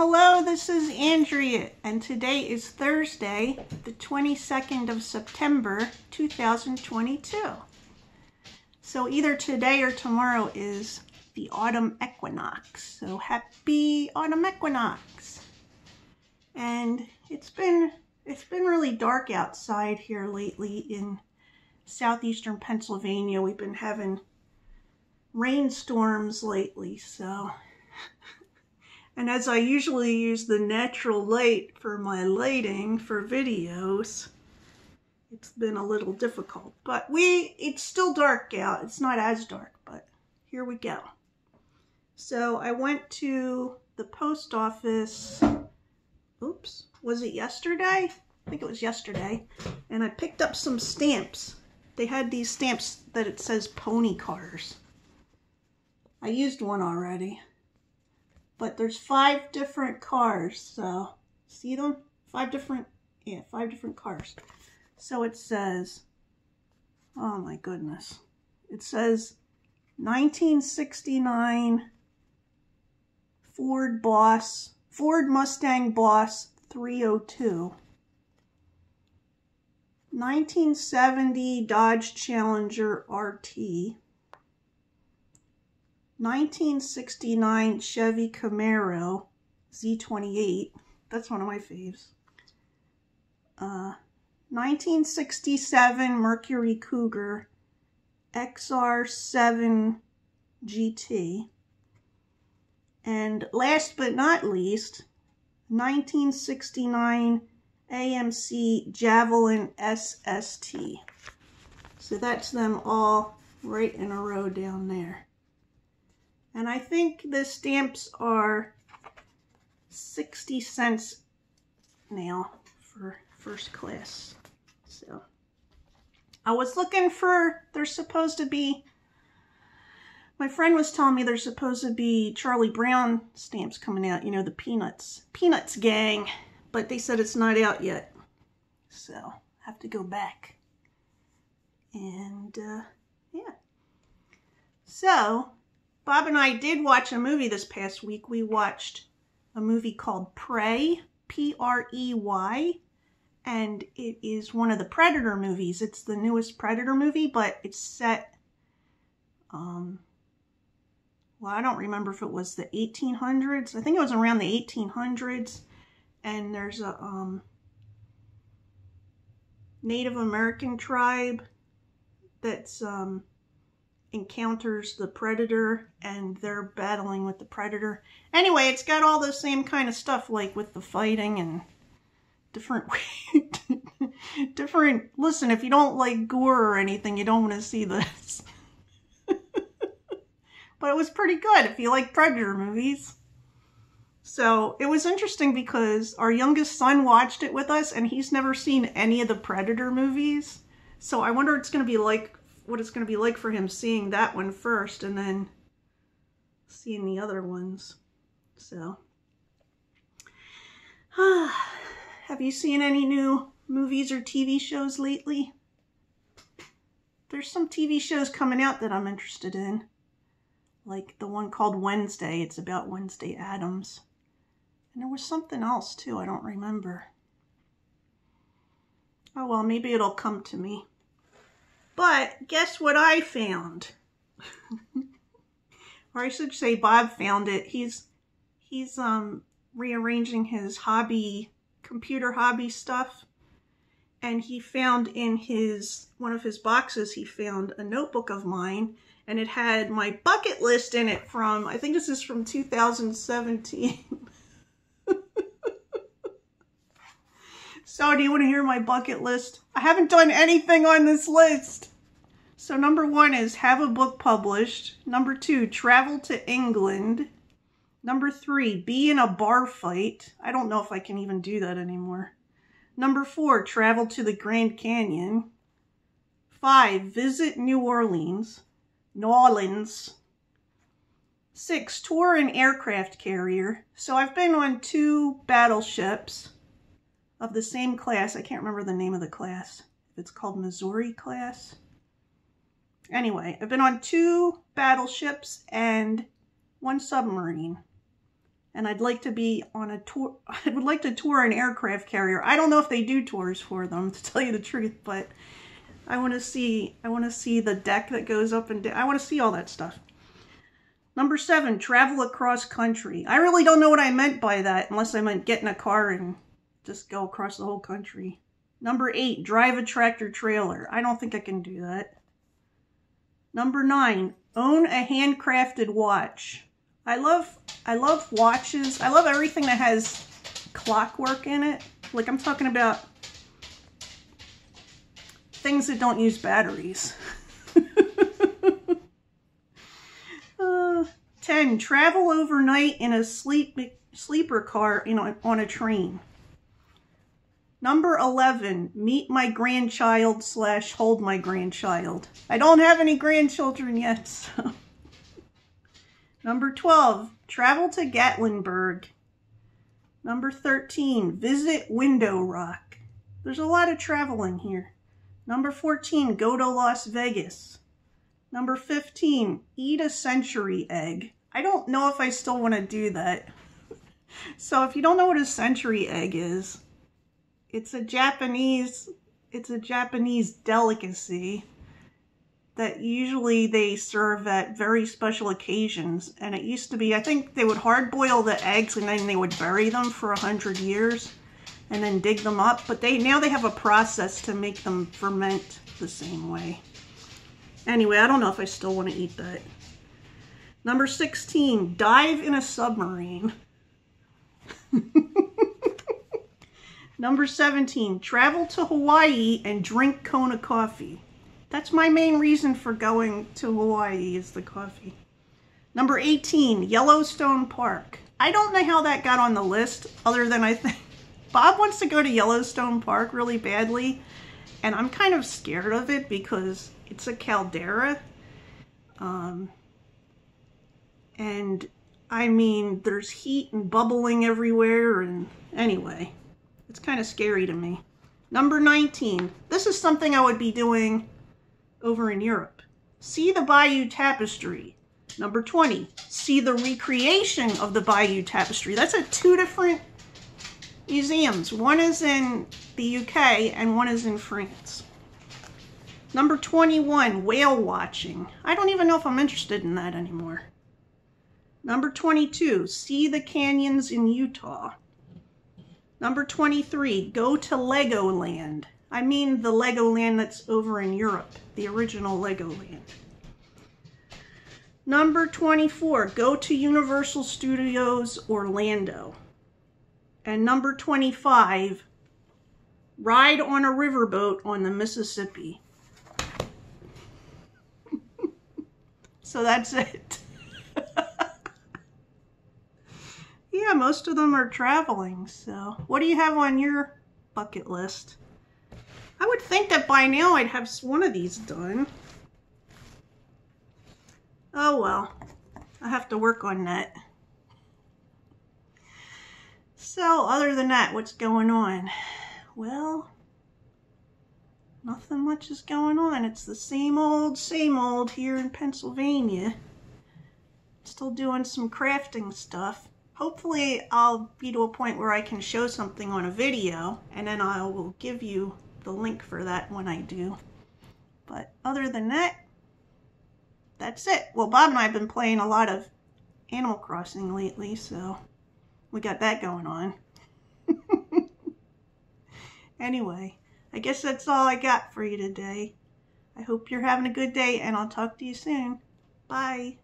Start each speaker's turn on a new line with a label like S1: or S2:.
S1: hello, this is Andrea, and today is Thursday, the 22nd of September, 2022. So either today or tomorrow is the autumn equinox. So happy autumn equinox. And it's been it's been really dark outside here lately in southeastern Pennsylvania. We've been having rainstorms lately, so and as I usually use the natural light for my lighting for videos, it's been a little difficult. But we, it's still dark out. It's not as dark, but here we go. So I went to the post office, oops, was it yesterday? I think it was yesterday. And I picked up some stamps. They had these stamps that it says pony cars. I used one already. But there's five different cars, so see them? Five different, yeah, five different cars. So it says, oh my goodness. It says 1969 Ford Boss, Ford Mustang Boss 302. 1970 Dodge Challenger RT. 1969 Chevy Camaro Z28. That's one of my faves. Uh, 1967 Mercury Cougar XR7 GT. And last but not least, 1969 AMC Javelin SST. So that's them all right in a row down there. And I think the stamps are 60 cents now for first class. So I was looking for, they're supposed to be, my friend was telling me there's supposed to be Charlie Brown stamps coming out, you know, the Peanuts, Peanuts gang, but they said it's not out yet. So I have to go back. And uh, yeah. So Bob and I did watch a movie this past week. We watched a movie called Prey, P-R-E-Y, and it is one of the Predator movies. It's the newest Predator movie, but it's set, um, well, I don't remember if it was the 1800s. I think it was around the 1800s, and there's a um, Native American tribe that's um, encounters the predator and they're battling with the predator. Anyway, it's got all the same kind of stuff like with the fighting and different different listen, if you don't like gore or anything, you don't want to see this. but it was pretty good if you like predator movies. So it was interesting because our youngest son watched it with us and he's never seen any of the Predator movies. So I wonder it's going to be like what it's going to be like for him seeing that one first and then seeing the other ones. So, have you seen any new movies or TV shows lately? There's some TV shows coming out that I'm interested in. Like the one called Wednesday. It's about Wednesday Addams. And there was something else too. I don't remember. Oh well, maybe it'll come to me. But guess what I found? or I should say Bob found it. He's he's um rearranging his hobby computer hobby stuff and he found in his one of his boxes he found a notebook of mine and it had my bucket list in it from I think this is from 2017 So do you want to hear my bucket list? I haven't done anything on this list. So number one is have a book published. Number two, travel to England. Number three, be in a bar fight. I don't know if I can even do that anymore. Number four, travel to the Grand Canyon. Five, visit New Orleans. New Orleans. Six, tour an aircraft carrier. So I've been on two battleships of the same class. I can't remember the name of the class. It's called Missouri class. Anyway, I've been on two battleships and one submarine. And I'd like to be on a tour. I would like to tour an aircraft carrier. I don't know if they do tours for them, to tell you the truth, but I want to see. I want to see the deck that goes up and down. I want to see all that stuff. Number seven, travel across country. I really don't know what I meant by that, unless I meant get in a car and just go across the whole country. Number eight, drive a tractor trailer. I don't think I can do that. Number nine, own a handcrafted watch. I love, I love watches. I love everything that has clockwork in it. Like I'm talking about things that don't use batteries. uh, 10. Travel overnight in a sleep sleeper car you know, on a train. Number 11, meet my grandchild slash hold my grandchild. I don't have any grandchildren yet. So. Number 12, travel to Gatlinburg. Number 13, visit Window Rock. There's a lot of traveling here. Number 14, go to Las Vegas. Number 15, eat a century egg. I don't know if I still want to do that. so if you don't know what a century egg is, it's a Japanese it's a Japanese delicacy that usually they serve at very special occasions. And it used to be, I think they would hard boil the eggs and then they would bury them for a hundred years and then dig them up. But they now they have a process to make them ferment the same way. Anyway, I don't know if I still want to eat that. Number 16, dive in a submarine. Number 17, travel to Hawaii and drink Kona coffee. That's my main reason for going to Hawaii is the coffee. Number 18, Yellowstone Park. I don't know how that got on the list other than I think Bob wants to go to Yellowstone Park really badly and I'm kind of scared of it because it's a caldera. Um, and I mean, there's heat and bubbling everywhere and anyway. It's kind of scary to me. Number 19. This is something I would be doing over in Europe. See the Bayeux Tapestry. Number 20. See the recreation of the Bayeux Tapestry. That's at two different museums. One is in the UK and one is in France. Number 21, whale watching. I don't even know if I'm interested in that anymore. Number 22, see the canyons in Utah. Number 23, go to Legoland. I mean the Legoland that's over in Europe, the original Legoland. Number 24, go to Universal Studios Orlando. And number 25, ride on a riverboat on the Mississippi. so that's it. Yeah, most of them are traveling. So what do you have on your bucket list? I would think that by now I'd have one of these done. Oh well, I have to work on that. So other than that, what's going on? Well, nothing much is going on. It's the same old, same old here in Pennsylvania. Still doing some crafting stuff hopefully I'll be to a point where I can show something on a video and then I will give you the link for that when I do. But other than that, that's it. Well, Bob and I have been playing a lot of Animal Crossing lately, so we got that going on. anyway, I guess that's all I got for you today. I hope you're having a good day and I'll talk to you soon. Bye.